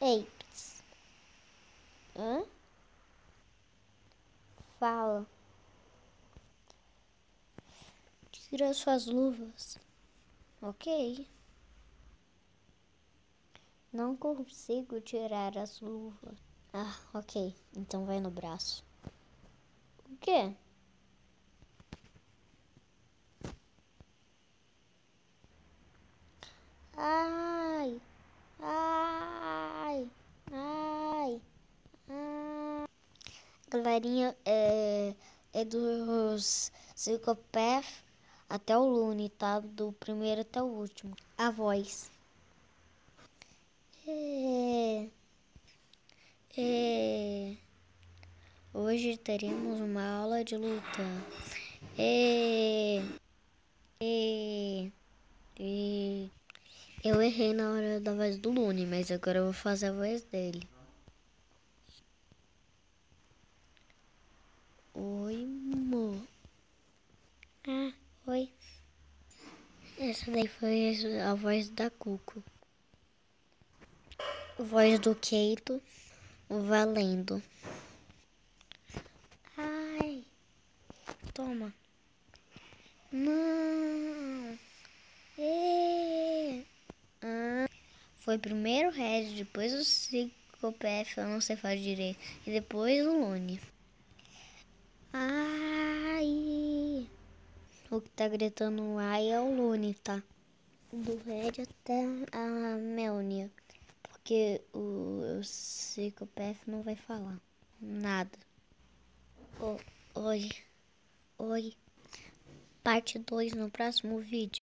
apes. Hã? Fala. Tira suas luvas. Ok. Não consigo tirar as luvas. Ah, ok. Então vai no braço. O quê? Galerinha, é, é dos Psychopath até o Lune, tá? Do primeiro até o último. A voz. É, é, hoje teremos uma aula de luta. É, é, é. Eu errei na hora da voz do Lune, mas agora eu vou fazer a voz dele. Oi, amor. Ah, Essa daí foi a voz da Cuco. Voz do Keito. Valendo. Ai. Toma. Não. E... Ah. Foi primeiro o Red, depois o Psicopef, eu não sei fazer direito. E depois o Lune. Ai. O que tá gritando ai é o Lune, tá? Do Red até a Melnia. Porque o, o Psicopef não vai falar nada. Oi. Oi. Parte 2 no próximo vídeo.